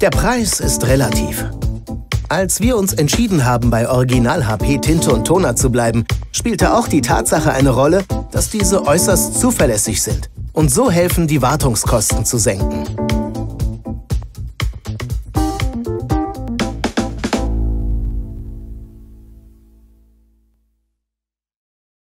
Der Preis ist relativ. Als wir uns entschieden haben, bei Original HP Tinte und Toner zu bleiben, spielte auch die Tatsache eine Rolle, dass diese äußerst zuverlässig sind und so helfen, die Wartungskosten zu senken.